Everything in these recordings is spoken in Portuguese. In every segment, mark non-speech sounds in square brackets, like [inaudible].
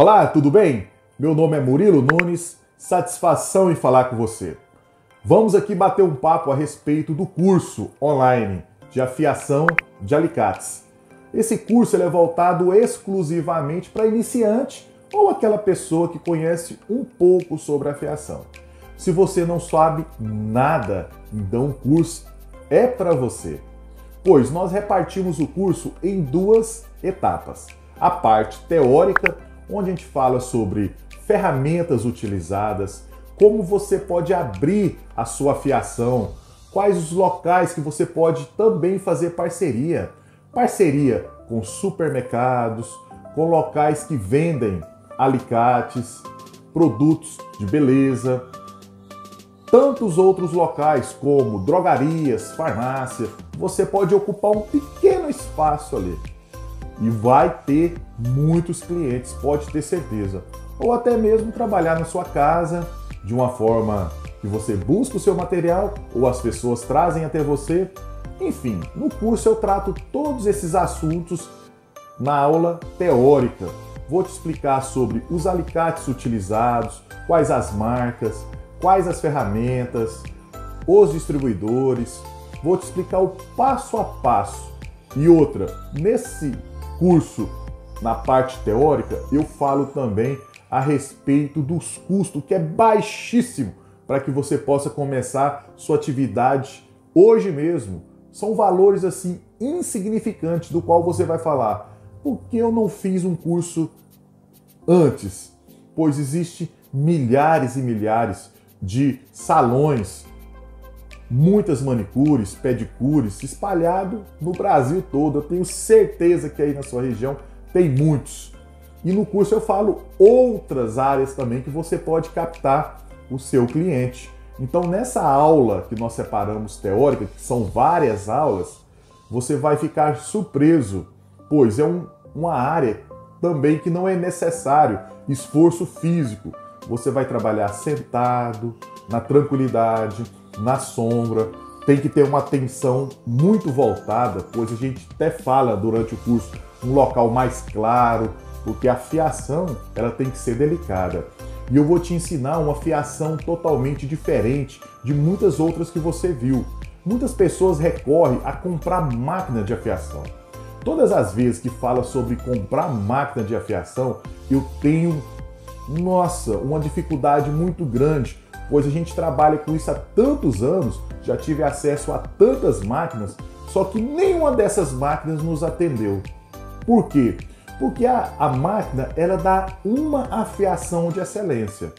Olá, tudo bem? Meu nome é Murilo Nunes, satisfação em falar com você. Vamos aqui bater um papo a respeito do curso online de afiação de alicates. Esse curso é voltado exclusivamente para iniciante ou aquela pessoa que conhece um pouco sobre afiação. Se você não sabe nada, então o curso é para você. Pois nós repartimos o curso em duas etapas. A parte teórica, onde a gente fala sobre ferramentas utilizadas, como você pode abrir a sua afiação, quais os locais que você pode também fazer parceria. Parceria com supermercados, com locais que vendem alicates, produtos de beleza, tantos outros locais como drogarias, farmácia. Você pode ocupar um pequeno espaço ali e vai ter muitos clientes, pode ter certeza. Ou até mesmo trabalhar na sua casa de uma forma que você busca o seu material ou as pessoas trazem até você. Enfim, no curso eu trato todos esses assuntos na aula teórica. Vou te explicar sobre os alicates utilizados, quais as marcas, quais as ferramentas, os distribuidores. Vou te explicar o passo a passo. E outra, nesse curso, na parte teórica, eu falo também a respeito dos custos, que é baixíssimo para que você possa começar sua atividade hoje mesmo. São valores assim insignificantes do qual você vai falar: por que eu não fiz um curso antes? Pois existe milhares e milhares de salões, muitas manicures, pedicures espalhado no Brasil todo. Eu tenho certeza que aí na sua região tem muitos. E no curso eu falo outras áreas também que você pode captar o seu cliente. Então, nessa aula que nós separamos teórica, que são várias aulas, você vai ficar surpreso, pois é um, uma área também que não é necessário esforço físico. Você vai trabalhar sentado, na tranquilidade, na sombra. Tem que ter uma atenção muito voltada, pois a gente até fala durante o curso um local mais claro, porque a fiação ela tem que ser delicada. E eu vou te ensinar uma fiação totalmente diferente de muitas outras que você viu. Muitas pessoas recorrem a comprar máquina de afiação. Todas as vezes que fala sobre comprar máquina de afiação, eu tenho, nossa, uma dificuldade muito grande, pois a gente trabalha com isso há tantos anos, já tive acesso a tantas máquinas, só que nenhuma dessas máquinas nos atendeu. Por quê? Porque a, a máquina ela dá uma afiação de excelência.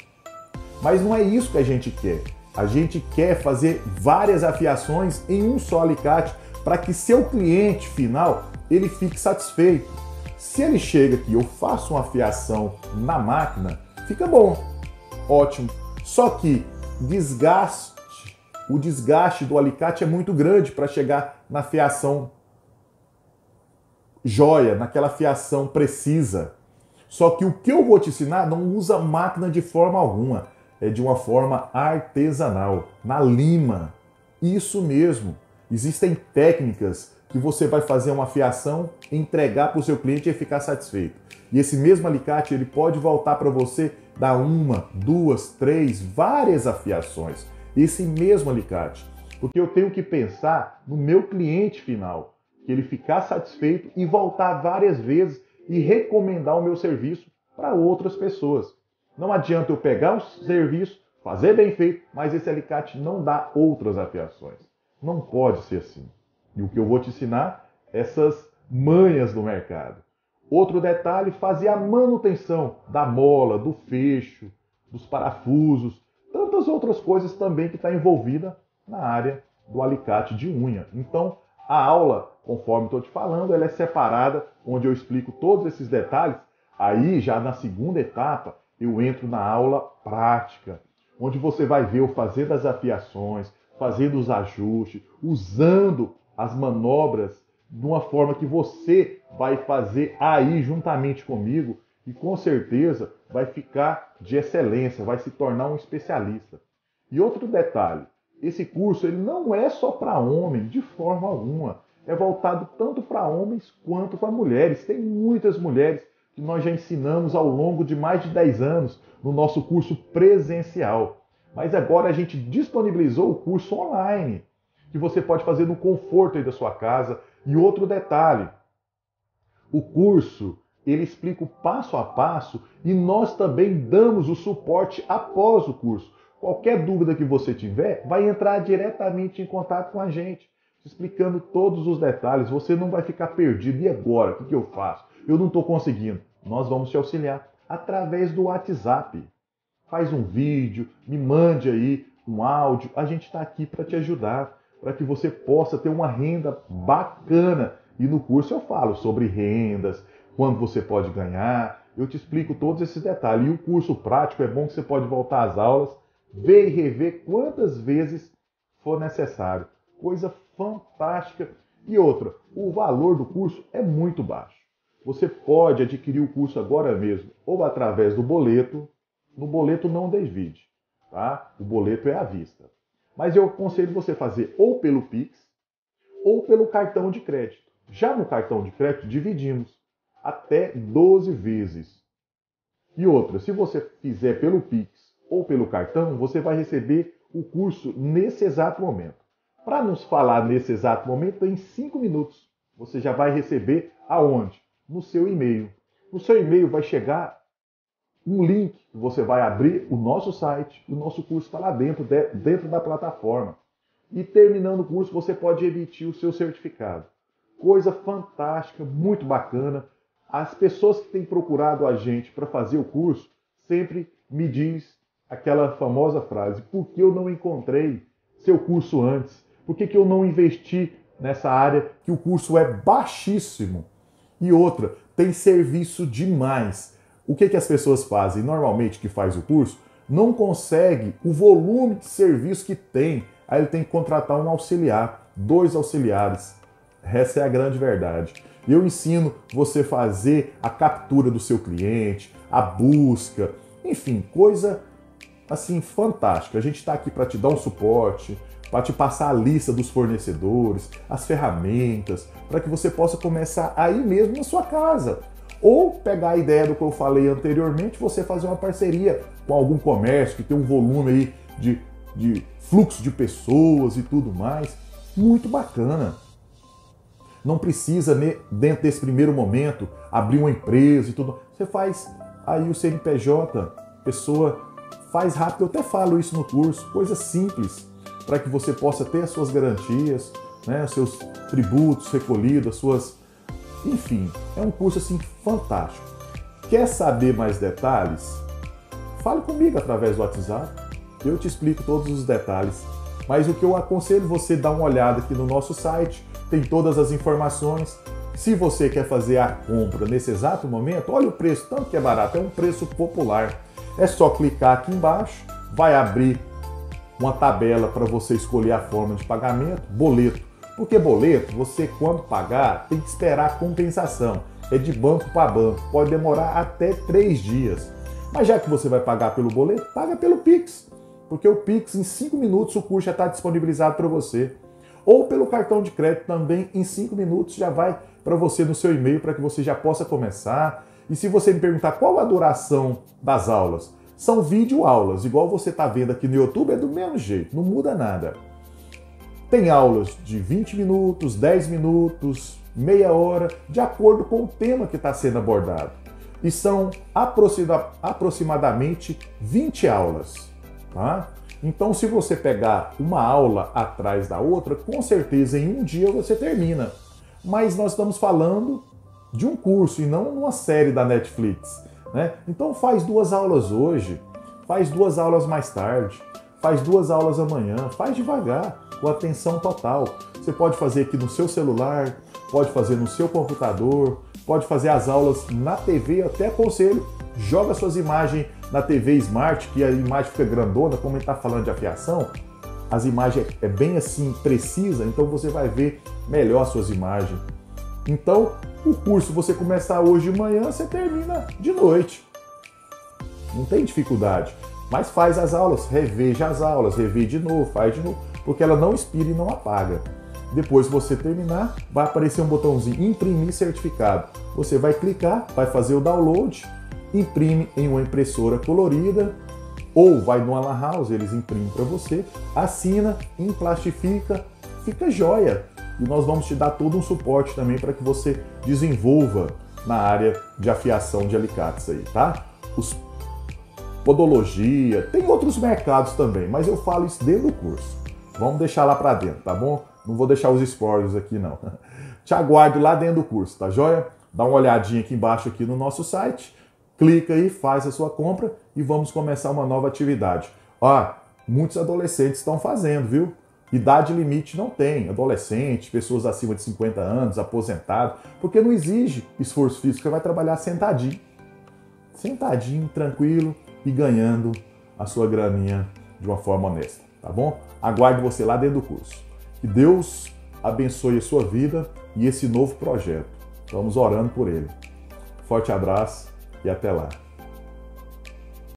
Mas não é isso que a gente quer. A gente quer fazer várias afiações em um só alicate para que seu cliente final ele fique satisfeito. Se ele chega aqui, eu faço uma afiação na máquina, fica bom, ótimo. Só que desgaste, o desgaste do alicate é muito grande para chegar na fiação joia, naquela fiação precisa. Só que o que eu vou te ensinar não usa máquina de forma alguma, é de uma forma artesanal, na lima. Isso mesmo. Existem técnicas que você vai fazer uma fiação, entregar para o seu cliente e ficar satisfeito. E esse mesmo alicate ele pode voltar para você dar uma, duas, três, várias afiações. Esse mesmo alicate, porque eu tenho que pensar no meu cliente final que ele ficar satisfeito e voltar várias vezes e recomendar o meu serviço para outras pessoas. Não adianta eu pegar um serviço, fazer bem feito, mas esse alicate não dá outras afiações. Não pode ser assim. E o que eu vou te ensinar? Essas manhas do mercado. Outro detalhe, fazer a manutenção da mola, do fecho, dos parafusos, tantas outras coisas também que está envolvida na área do alicate de unha. Então, a aula, conforme estou te falando, ela é separada, onde eu explico todos esses detalhes. Aí, já na segunda etapa, eu entro na aula prática, onde você vai ver eu fazendo as afiações, fazendo os ajustes, usando as manobras de uma forma que você vai fazer aí juntamente comigo e com certeza vai ficar de excelência, vai se tornar um especialista. E outro detalhe, esse curso ele não é só para homem, de forma alguma. É voltado tanto para homens quanto para mulheres. Tem muitas mulheres que nós já ensinamos ao longo de mais de 10 anos no nosso curso presencial. Mas agora a gente disponibilizou o curso online, que você pode fazer no conforto da sua casa. E outro detalhe, o curso ele explica o passo a passo e nós também damos o suporte após o curso. Qualquer dúvida que você tiver, vai entrar diretamente em contato com a gente, explicando todos os detalhes. Você não vai ficar perdido. E agora? O que eu faço? Eu não estou conseguindo. Nós vamos te auxiliar através do WhatsApp. Faz um vídeo, me mande aí um áudio. A gente está aqui para te ajudar, para que você possa ter uma renda bacana. E no curso eu falo sobre rendas, quando você pode ganhar, eu te explico todos esses detalhes. E o curso prático é bom que você pode voltar às aulas, ver e rever quantas vezes for necessário. Coisa fantástica. E outra, o valor do curso é muito baixo. Você pode adquirir o curso agora mesmo, ou através do boleto. No boleto não divide, tá? O boleto é à vista. Mas eu aconselho você fazer ou pelo Pix ou pelo cartão de crédito. Já no cartão de crédito dividimos até 12 vezes. E outra, se você fizer pelo Pix ou pelo cartão, você vai receber o curso nesse exato momento. Para nos falar nesse exato momento, em 5 minutos, você já vai receber aonde? No seu e-mail. No seu e-mail vai chegar um link você vai abrir o nosso site, o nosso curso está lá dentro, dentro da plataforma. E terminando o curso, você pode emitir o seu certificado. Coisa fantástica, muito bacana as pessoas que têm procurado a gente para fazer o curso sempre me diz aquela famosa frase: por que eu não encontrei seu curso antes? Por que, que eu não investi nessa área que o curso é baixíssimo? E outra, tem serviço demais. O que, que as pessoas fazem? Normalmente que faz o curso, não consegue o volume de serviço que tem. Aí ele tem que contratar um auxiliar, dois auxiliares. Essa é a grande verdade. Eu ensino você fazer a captura do seu cliente, a busca, enfim, coisa assim fantástica. A gente está aqui para te dar um suporte, para te passar a lista dos fornecedores, as ferramentas, para que você possa começar aí mesmo na sua casa. Ou pegar a ideia do que eu falei anteriormente, você fazer uma parceria com algum comércio que tem um volume aí de, de fluxo de pessoas e tudo mais. Muito bacana. Não precisa, dentro desse primeiro momento, abrir uma empresa e tudo. Você faz aí o CNPJ, pessoa faz rápido. Eu até falo isso no curso, coisa simples, para que você possa ter as suas garantias, né, seus tributos recolhidos, as suas. Enfim, é um curso assim fantástico. Quer saber mais detalhes? Fale comigo através do WhatsApp. Eu te explico todos os detalhes. Mas o que eu aconselho você dar uma olhada aqui no nosso site, tem todas as informações. Se você quer fazer a compra nesse exato momento, olha o preço, tanto que é barato, é um preço popular. É só clicar aqui embaixo, vai abrir uma tabela para você escolher a forma de pagamento, boleto. Porque boleto, você quando pagar, tem que esperar a compensação. É de banco para banco, pode demorar até três dias. Mas já que você vai pagar pelo boleto, paga pelo Pix. Porque o Pix, em cinco minutos, o curso já está disponibilizado para você ou pelo cartão de crédito também em 5 minutos já vai para você no seu e-mail para que você já possa começar. E se você me perguntar qual a duração das aulas, são vídeo aulas, igual você está vendo aqui no YouTube, é do mesmo jeito, não muda nada. Tem aulas de 20 minutos, 10 minutos, meia hora, de acordo com o tema que está sendo abordado. E são aproximadamente 20 aulas. Tá? Então, se você pegar uma aula atrás da outra, com certeza em um dia você termina. Mas nós estamos falando de um curso e não uma série da Netflix. Né? Então, faz duas aulas hoje, faz duas aulas mais tarde, faz duas aulas amanhã, faz devagar, com atenção total. Você pode fazer aqui no seu celular, pode fazer no seu computador, pode fazer as aulas na TV, até aconselho, joga suas imagens na TV Smart, que a imagem fica grandona, como ele está falando de afiação, as imagens é bem assim precisa, então você vai ver melhor suas imagens. Então, o curso você começar hoje de manhã, você termina de noite. Não tem dificuldade. Mas faz as aulas, reveja as aulas, revê de novo, faz de novo, porque ela não expira e não apaga. Depois que você terminar, vai aparecer um botãozinho imprimir certificado. Você vai clicar, vai fazer o download, imprime em uma impressora colorida ou vai no Lan House, eles imprimem para você, assina, emplastifica, fica joia. E nós vamos te dar todo um suporte também para que você desenvolva na área de afiação de alicates aí, tá? Os podologia, tem outros mercados também, mas eu falo isso dentro do curso. Vamos deixar lá para dentro, tá bom? Não vou deixar os spoilers aqui não. [laughs] Te aguardo lá dentro do curso, tá joia? Dá uma olhadinha aqui embaixo aqui no nosso site, clica aí, faz a sua compra e vamos começar uma nova atividade. Ó, muitos adolescentes estão fazendo, viu? Idade limite não tem. Adolescente, pessoas acima de 50 anos, aposentado, porque não exige esforço físico, você vai trabalhar sentadinho. Sentadinho, tranquilo e ganhando a sua graninha de uma forma honesta, tá bom? Aguardo você lá dentro do curso. Que Deus abençoe a sua vida e esse novo projeto. Vamos orando por ele. Forte abraço e até lá.